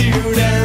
attitude